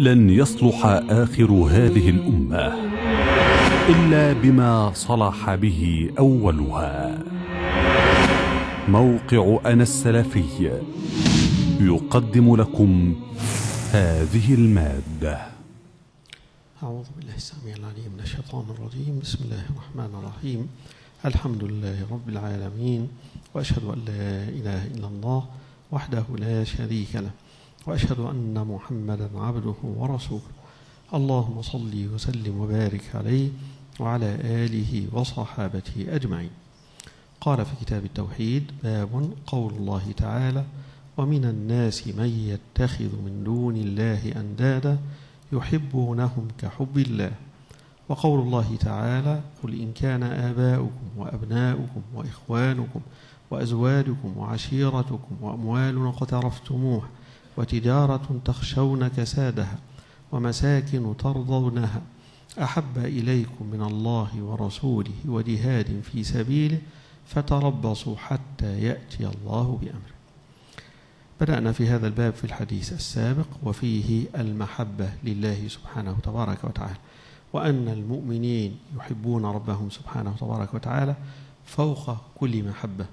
لن يصلح آخر هذه الأمة إلا بما صلح به أولها. موقع أنا السلفي يقدم لكم هذه المادة. أعوذ بالله السميع العليم من الشيطان الرجيم. بسم الله الرحمن الرحيم. الحمد لله رب العالمين وأشهد أن لا إله إلا الله وحده لا شريك له. وأشهد أن محمدا عبده ورسوله. اللهم صل وسلم وبارك عليه وعلى آله وصحابته أجمعين. قال في كتاب التوحيد باب قول الله تعالى ومن الناس من يتخذ من دون الله أندادا يحبونهم كحب الله وقول الله تعالى قل إن كان آباؤكم وأبناؤكم وإخوانكم وأزواجكم وعشيرتكم وأموال اقترفتموها وتجارة تخشون كسادها ومساكن ترضونها أحب إليكم من الله ورسوله وجهاد في سبيله فتربصوا حتى يأتي الله بأمره. بدأنا في هذا الباب في الحديث السابق وفيه المحبة لله سبحانه تبارك وتعالى وأن المؤمنين يحبون ربهم سبحانه تبارك وتعالى فوق كل محبة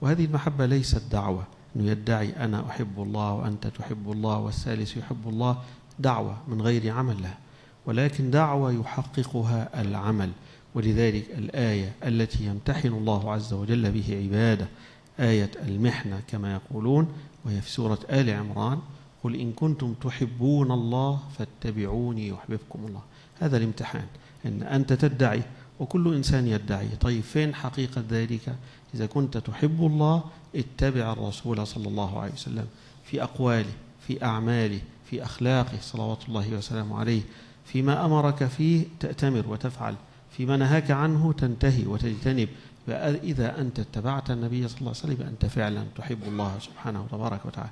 وهذه المحبة ليست دعوة أنه يدعي أنا أحب الله وأنت تحب الله والثالث يحب الله. دعوة من غير عمل لها ولكن دعوة يحققها العمل. ولذلك الآية التي يمتحن الله عز وجل به عباده آية المحنة كما يقولون وهي في سورة آل عمران قل إن كنتم تحبون الله فاتبعوني يحببكم الله. هذا الامتحان أن أنت تدعي وكل إنسان يدعي. طيب فين حقيقة ذلك؟ إذا كنت تحب الله اتبع الرسول صلى الله عليه وسلم في أقواله في أعماله في أخلاقه صلوات الله وسلامه عليه فيما أمرك فيه تأتمر وتفعل فيما نهاك عنه تنتهي وتجتنب إذا أنت اتبعت النبي صلى الله عليه وسلم أنت فعلا تحب الله سبحانه تبارك وتعالى.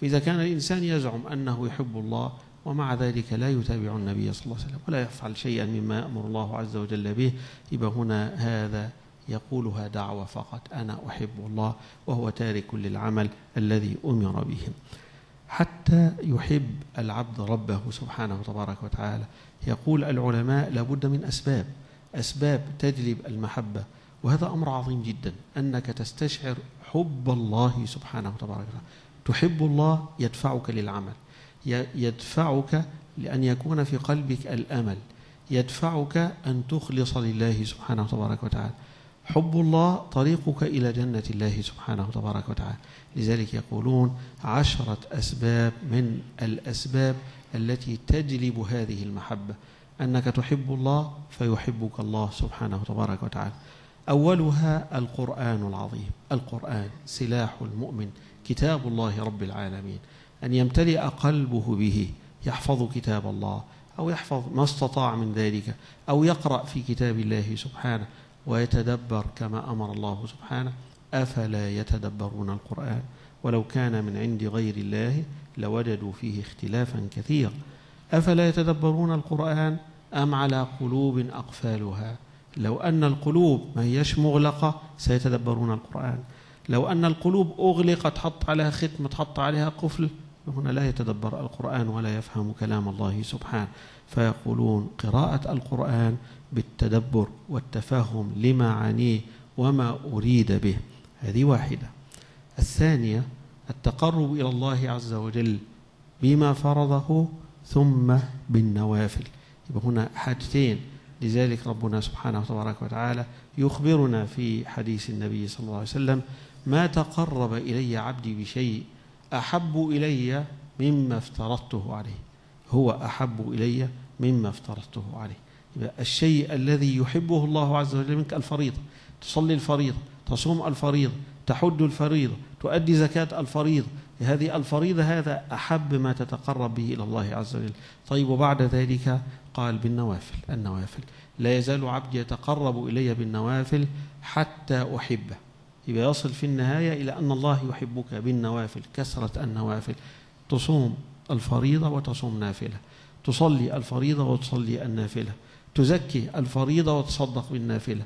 فإذا كان الإنسان يزعم أنه يحب الله ومع ذلك لا يتابع النبي صلى الله عليه وسلم ولا يفعل شيئا مما يأمر الله عز وجل به يبقى هنا هذا يقولها دعوة فقط. أنا أحب الله وهو تارك للعمل الذي أمر به. حتى يحب العبد ربه سبحانه تبارك وتعالى يقول العلماء لابد من أسباب. أسباب تجلب المحبة وهذا أمر عظيم جدا أنك تستشعر حب الله سبحانه تبارك وتعالى. تحب الله يدفعك للعمل يدفعك لأن يكون في قلبك الأمل يدفعك أن تخلص لله سبحانه تبارك وتعالى. حب الله طريقك إلى جنة الله سبحانه تبارك وتعالى. لذلك يقولون عشرة أسباب من الأسباب التي تجلب هذه المحبة. أنك تحب الله فيحبك الله سبحانه تبارك وتعالى. أولها القرآن العظيم. القرآن سلاح المؤمن. كتاب الله رب العالمين. أن يمتلئ قلبه به. يحفظ كتاب الله. أو يحفظ ما استطاع من ذلك. أو يقرأ في كتاب الله سبحانه. ويتدبر كما أمر الله سبحانه. أفلا يتدبرون القرآن؟ ولو كان من عند غير الله لوجدوا فيه اختلافا كثيرا. أفلا يتدبرون القرآن أم على قلوب أقفالها؟ لو أن القلوب ما هيش مغلقة سيتدبرون القرآن. لو أن القلوب أغلقت حط عليها ختم تحط عليها قفل هنا لا يتدبر القرآن ولا يفهم كلام الله سبحانه. فيقولون قراءة القرآن بالتدبر والتفهم لمعانيه وما أريد به. هذه واحدة. الثانية التقرب إلى الله عز وجل بما فرضه ثم بالنوافل. هنا حاجتين. لذلك ربنا سبحانه تبارك وتعالى يخبرنا في حديث النبي صلى الله عليه وسلم ما تقرب إلي عبدي بشيء أحب إلي مما افترضته عليه. هو أحب إلي مما افترضته عليه. الشيء الذي يحبه الله عز وجل منك الفريضة. تصلي الفريضة تصوم الفريضة تحج الفريضة تؤدي زكاة الفريضة. هذه الفريضة هذا أحب ما تتقرب به إلى الله عز وجل. طيب وبعد ذلك قال بالنوافل. النوافل. لا يزال عبدي يتقرب إلي بالنوافل حتى أحبه. يبقى يصل في النهاية إلى أن الله يحبك بالنوافل كثرة النوافل. تصوم الفريضة وتصوم نافلة. تصلي الفريضة وتصلي النافلة. تزكي الفريضة وتصدق بالنافلة.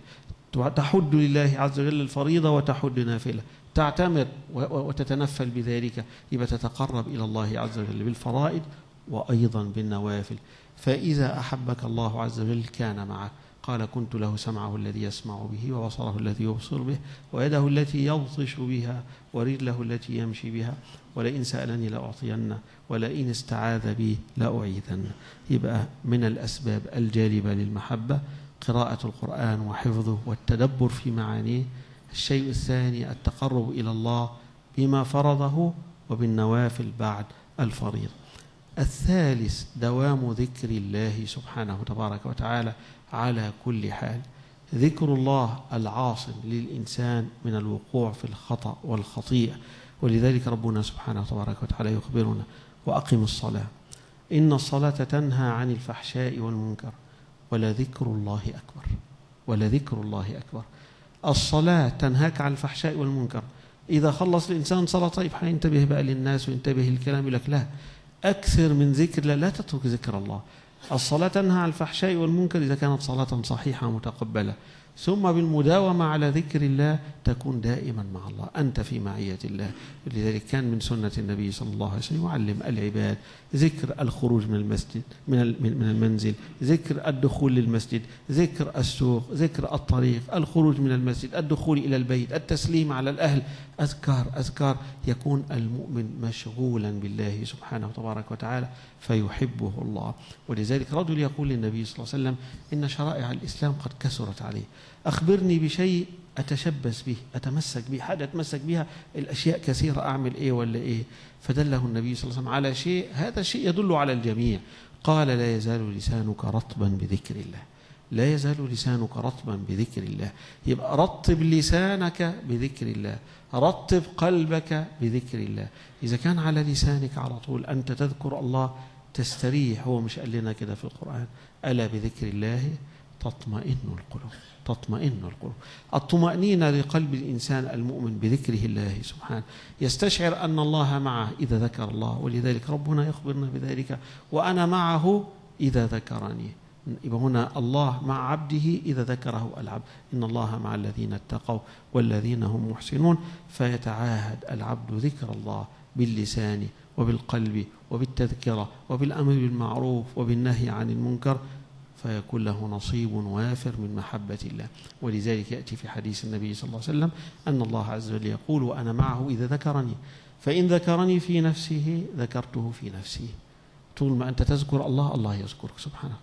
تحد لله عز وجل الفريضة وتحد نافلة. تعتمر وتتنفل بذلك يبقى تتقرب إلى الله عز وجل بالفرائض وأيضا بالنوافل. فإذا أحبك الله عز وجل كان معك. قال كنت له سمعه الذي يسمع به وبصره الذي يبصر به ويده التي يبطش بها ورجله التي يمشي بها ولئن سألني لأعطينه ولئن استعاذ بي لأعيذنه. يبقى من الأسباب الجالبة للمحبة قراءة القرآن وحفظه والتدبر في معانيه. الشيء الثاني التقرب إلى الله بما فرضه وبالنوافل بعد الفريضة. الثالث دوام ذكر الله سبحانه تبارك وتعالى على كل حال. ذكر الله العاصم للإنسان من الوقوع في الخطأ والخطيئة ولذلك ربنا سبحانه تبارك وتعالى يخبرنا وأقم الصلاة. إن الصلاة تنهى عن الفحشاء والمنكر ولذكر الله أكبر. ولذكر الله أكبر. الصلاة تنهاك عن الفحشاء والمنكر. إذا خلص الإنسان صلاة طيب حينتبه بقى للناس وينتبه للكلام يقول لك لا أكثر من ذكر الله لا تترك ذكر الله. الصلاة تنهى عن الفحشاء والمنكر إذا كانت صلاة صحيحة متقبلة. ثم بالمداومة على ذكر الله تكون دائما مع الله. أنت في معية الله. لذلك كان من سنة النبي صلى الله عليه وسلم يعلم العباد ذكر الخروج من المسجد من من المنزل ذكر الدخول للمسجد ذكر السوق ذكر الطريق الخروج من المسجد الدخول إلى البيت التسليم على الأهل. أذكار أذكار يكون المؤمن مشغولا بالله سبحانه تبارك وتعالى فيحبه الله. ولذلك رجل يقول للنبي صلى الله عليه وسلم إن شرائع الإسلام قد كثرت عليه. أخبرني بشيء أتشبث به أتمسك به حاجة أتمسك بها الأشياء كثيرة أعمل إيه ولا إيه؟ فدله النبي صلى الله عليه وسلم على شيء هذا الشيء يدل على الجميع. قال لا يزال لسانك رطبا بذكر الله. لا يزال لسانك رطبا بذكر الله. يبقى رطب لسانك بذكر الله. رطب قلبك بذكر الله. إذا كان على لسانك على طول أنت تذكر الله تستريح. هو مش قال لنا كده في القرآن. ألا بذكر الله؟ تطمئن القلوب. تطمئن القلوب. الطمأنينة لقلب الإنسان المؤمن بذكره الله سبحانه. يستشعر أن الله معه إذا ذكر الله ولذلك ربنا يخبرنا بذلك وأنا معه إذا ذكرني. يبقى هنا الله مع عبده إذا ذكره العبد. إن الله مع الذين اتقوا والذين هم محسنون. فيتعاهد العبد ذكر الله باللسان وبالقلب وبالتذكرة وبالأمر بالمعروف وبالنهي عن المنكر. فيكون له نصيب وافر من محبة الله. ولذلك يأتي في حديث النبي صلى الله عليه وسلم أن الله عز وجل يقول وأنا معه إذا ذكرني. فإن ذكرني في نفسه ذكرته في نفسي. طول ما أنت تذكر الله الله يذكرك. سبحانه.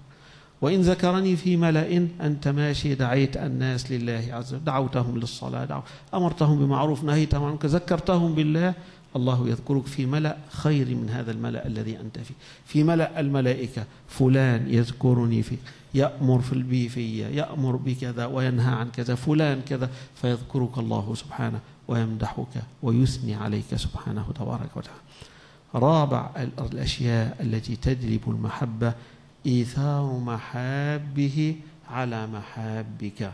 وإن ذكرني في ملأ أنت ماشي دعيت الناس لله عز وجل دعوتهم للصلاة دعو أمرتهم بمعروف نهيتهم عنك ذكرتهم بالله الله يذكرك في ملأ خير من هذا الملأ الذي أنت فيه. في ملأ الملائكة فلان يذكرني فيه يأمر في البي فيا يأمر بكذا وينهى عن كذا فلان كذا فيذكرك الله سبحانه ويمدحك ويثني عليك سبحانه تبارك وتعالى. رابع الأشياء التي تجلب المحبة إيثار محابه على محابك.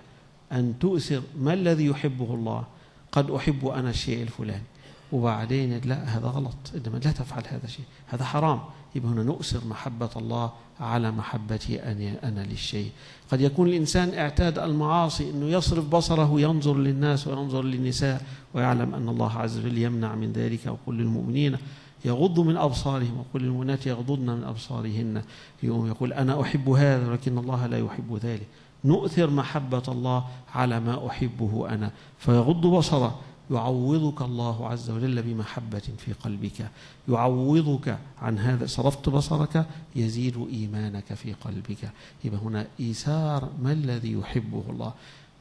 أن تؤثر ما الذي يحبه الله؟ قد أحب أنا الشيء الفلاني. وبعدين لا هذا غلط. إنما لا تفعل هذا الشيء. هذا حرام. يبقى هنا نؤثر محبة الله على محبتي أنا, للشيء. قد يكون الإنسان اعتاد المعاصي أنه يصرف بصره ينظر للناس وينظر للنساء ويعلم أن الله عز وجل يمنع من ذلك. وقل للمؤمنين يغضوا من أبصارهم وقل للمؤمنات يغضضن من أبصارهن. يوم يقول أنا أحب هذا ولكن الله لا يحب ذلك. نؤثر محبة الله على ما أحبه أنا. فيغض بصره. يعوضك الله عز وجل بمحبة في قلبك. يعوضك عن هذا. صرفت بصرك يزيد إيمانك في قلبك. يبقى هنا إيثار ما الذي يحبه الله.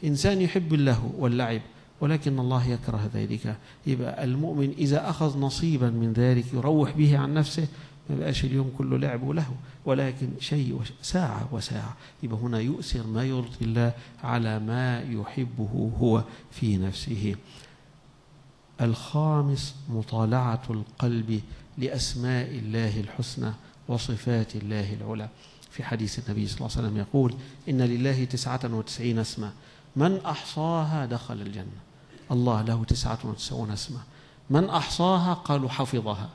إنسان يحب اللهو واللعب ولكن الله يكره ذلك. يبقى المؤمن إذا أخذ نصيبا من ذلك يروح به عن نفسه ما يبقاش اليوم كله لعب ولهو ولكن شيء ساعة وساعة. يبقى هنا يؤثر ما يرضي الله على ما يحبه هو في نفسه. الخامس مطالعة القلب لأسماء الله الحسنى وصفات الله العلى. في حديث النبي صلى الله عليه وسلم يقول إن لله تسعة وتسعين اسما من أحصاها دخل الجنة. الله له تسعة وتسعون اسما من أحصاها قالوا حفظها.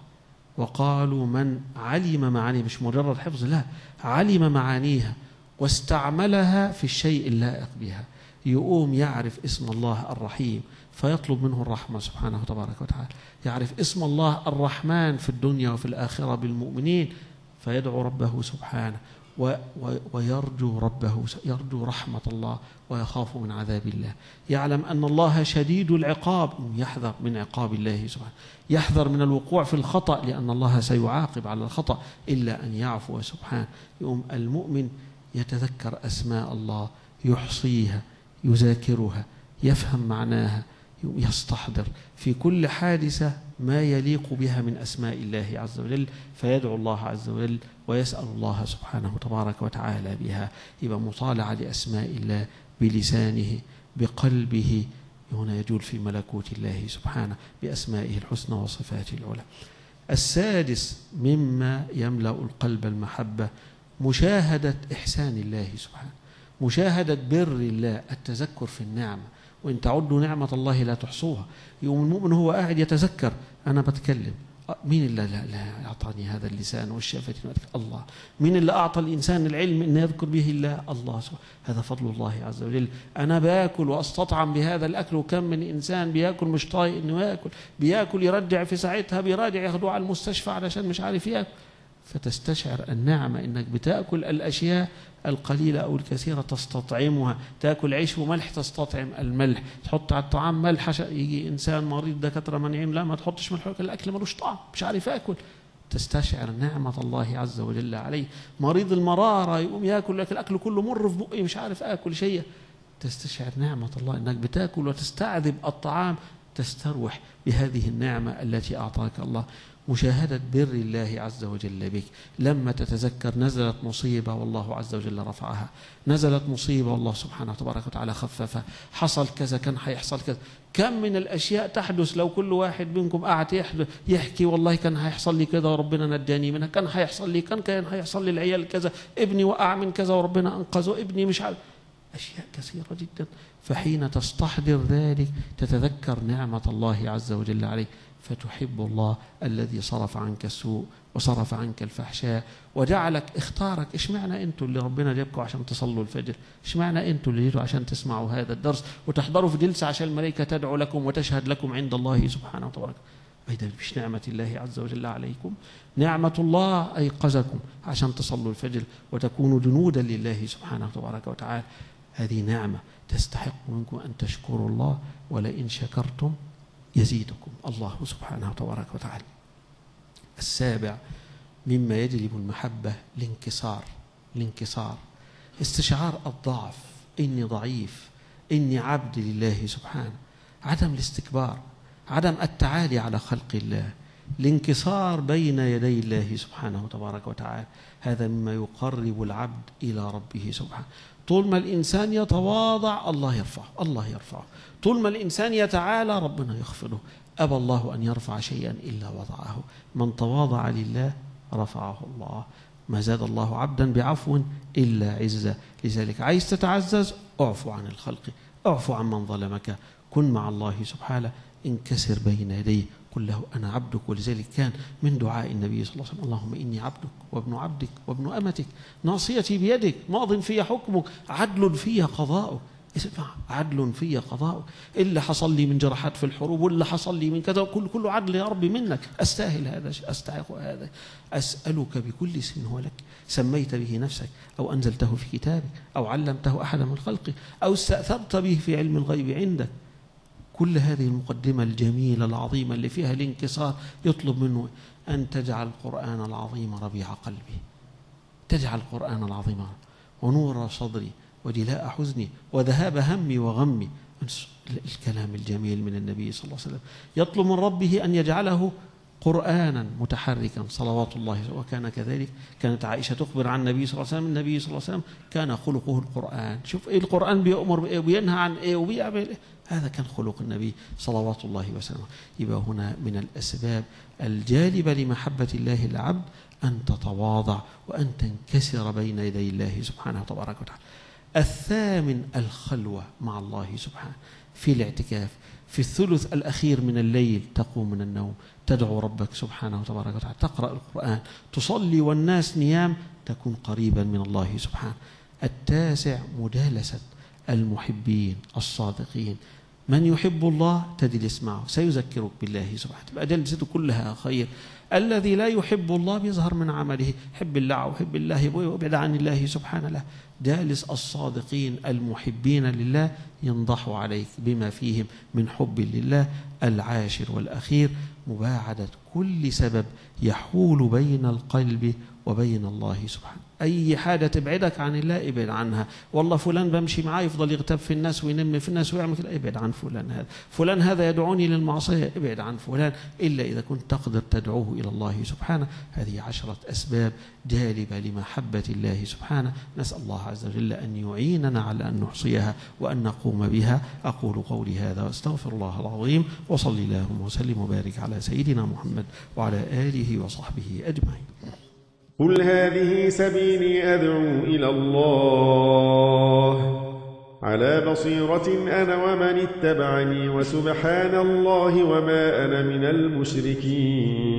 وقالوا من علم معانيها مش مجرد حفظ لا علم معانيها واستعملها في الشيء اللائق بها. يقوم يعرف اسم الله الرحيم فيطلب منه الرحمة سبحانه وتبارك وتعالى. يعرف اسم الله الرحمن في الدنيا وفي الآخرة بالمؤمنين فيدعو ربه سبحانه. ويرجو ربه يرجو رحمة الله ويخاف من عذاب الله. يعلم أن الله شديد العقاب يحذر من عقاب الله سبحانه. يحذر من الوقوع في الخطأ لأن الله سيعاقب على الخطأ إلا أن يعفو سبحانه. يوم المؤمن يتذكر أسماء الله يحصيها يذاكرها يفهم معناها يستحضر. في كل حادثة ما يليق بها من أسماء الله عز وجل فيدعو الله عز وجل ويسأل الله سبحانه تبارك وتعالى بها. يبقى مطالعة لأسماء الله بلسانه بقلبه. هنا يجول في ملكوت الله سبحانه بأسمائه الحسنى وصفاته العلى. السادس مما يملأ القلب المحبة مشاهدة إحسان الله سبحانه مشاهدة بر الله التذكر في النعمة. وإن تعدوا نعمة الله لا تحصوها. يوم المؤمن هو قاعد يتذكر أنا بتكلم. مين اللي أعطاني هذا اللسان والشفتين الله. مين اللي أعطى الإنسان العلم أن يذكر به الله الله هذا فضل الله عز وجل. أنا بآكل وأستطعم بهذا الأكل وكم من إنسان بيأكل مش طايق إنه يأكل بيأكل يرجع في ساعتها بيراجع ياخدوه على المستشفى علشان مش عارف يأكل. فتستشعر النعمة إنك بتأكل الأشياء القليلة أو الكثيرة تستطعمها. تأكل عيش وملح تستطعم الملح. تحط على الطعام ملح يجي إنسان مريض دكاترة منعين لا ما تحطش ملح الأكل ملوش طعم مش عارف يأكل. تستشعر نعمة الله عز وجل عليه. مريض المرارة يقوم يأكل لك الأكل كله مر في بقي مش عارف آكل شيء. تستشعر نعمة الله أنك بتأكل وتستعذب الطعام. تستروح بهذه النعمة التي أعطاك الله. مشاهدة بر الله عز وجل بك. لما تتذكر نزلت مصيبة والله عز وجل رفعها. نزلت مصيبة والله سبحانه وتبارك وتعالى خففها. حصل كذا كان حيحصل كذا. كم من الأشياء تحدث لو كل واحد منكم قاعد يحكي والله كان هيحصل لي كذا وربنا نجاني منها كان هيحصل لي كان كان هيحصل لي العيال كذا ابني وقع من كذا وربنا أنقذه ابني مش عارف. أشياء كثيرة جدا. فحين تستحضر ذلك تتذكر نعمة الله عز وجل عليك. فتحب الله الذي صرف عنك السوء وصرف عنك الفحشاء وجعلك اختارك. إيش معنى أنتوا اللي ربنا جابكم عشان تصلوا الفجر؟ إيش معنى أنتوا اللي جيتوا عشان تسمعوا هذا الدرس وتحضروا في جلسة عشان الملائكة تدعو لكم وتشهد لكم عند الله سبحانه وتعالى هذا مش نعمة الله عز وجل عليكم نعمة الله أيقظكم عشان تصلوا الفجر وتكونوا جنودا لله سبحانه وتبارك وتعالى. هذه نعمة تستحق منكم أن تشكروا الله ولئن شكرتم يزيدكم. الله سبحانه وتبارك وتعالى. السابع مما يجلب المحبة الانكسار الانكسار استشعار الضعف. إني ضعيف. إني عبد لله سبحانه. عدم الاستكبار. عدم التعالي على خلق الله. الانكسار بين يدي الله سبحانه وتبارك وتعالى. هذا مما يقرب العبد إلى ربه سبحانه. طول ما الإنسان يتواضع الله يرفعه الله يرفعه. طول ما الإنسان يتعالى ربنا يخفضه أبى الله أن يرفع شيئا إلا وضعه. من تواضع لله رفعه الله. ما زاد الله عبدا بعفو إلا عزة. لذلك عايز تتعزز اعفو عن الخلق اعفو عن من ظلمك. كن مع الله سبحانه. انكسر بين يديه قل له أنا عبدك ولذلك كان من دعاء النبي صلى الله عليه وسلم اللهم إني عبدك وابن عبدك وابن أمتك ناصيتي بيدك ماض في حكمك عدل في قضاؤك. اسمع عدل في قضاء اللي حصل لي من جراحات في الحروب واللي حصل لي من كذا كل كله عدل يا رب منك. أستاهل هذا أستحق هذا. أسألك بكل اسم هو لك. سميت به نفسك أو أنزلته في كتابك أو علمته احدا من خلقك أو استأثرت به في علم الغيب عندك. كل هذه المقدمة الجميلة العظيمة اللي فيها الانكسار يطلب منه أن تجعل القرآن العظيم ربيع قلبي. تجعل القرآن العظيم ونور صدري وجلاء حزني وذهاب همي وغمي. الكلام الجميل من النبي صلى الله عليه وسلم. يطلب من ربه أن يجعله قرآنا متحركا صلوات الله وكان كذلك. كانت عائشة تخبر عن النبي صلى الله عليه وسلم النبي صلى الله عليه وسلم كان خلقه القرآن. شوف إيه القرآن بيأمر بإيه وبينهى عن إيه وبيعمل إيه. هذا كان خلق النبي صلوات الله وسلامه. يبقى هنا من الأسباب الجالبة لمحبة الله العبد أن تتواضع وأن تنكسر بين يدي الله سبحانه وتبارك وتعالى. الثامن الخلوة مع الله سبحانه في الاعتكاف. في الثلث الأخير من الليل تقوم من النوم. تدعو ربك سبحانه وتبارك وتعالى. تقرأ القرآن. تصلي والناس نيام تكون قريبا من الله سبحانه. التاسع مجالسة المحبين الصادقين. من يحب الله تجلس معه سيذكرك بالله سبحانه. تبقى جلسته كلها خير. الذي لا يحب الله بيظهر من عمله. حب الله وحب الله وابعد عن الله سبحانه. له جالس الصادقين المحبين لله ينضح عليك بما فيهم من حب لله العاشر والأخير. مباعدة كل سبب يحول بين القلب وبين الله سبحانه. أي حاجة تبعدك عن الله ابعد عنها. والله فلان بمشي معاه يفضل يغتاب في الناس وينم في الناس ويعمل كده ابعد عن فلان هذا. فلان هذا يدعوني للمعصية. ابعد عن فلان. إلا إذا كنت تقدر تدعوه إلى الله سبحانه. هذه عشرة أسباب جالبة لمحبة الله سبحانه. نسأل الله عز وجل أن يعيننا على أن نحصيها وأن نقوم بها. أقول قولي هذا وأستغفر الله العظيم. وصلي اللهم وسلم وبارك سيدنا محمد وعلى آله وصحبه أجمعين. قل هذه سبيلي أدعو إلى الله. على بصيرة أنا ومن اتبعني وسبحان الله وما أنا من المشركين.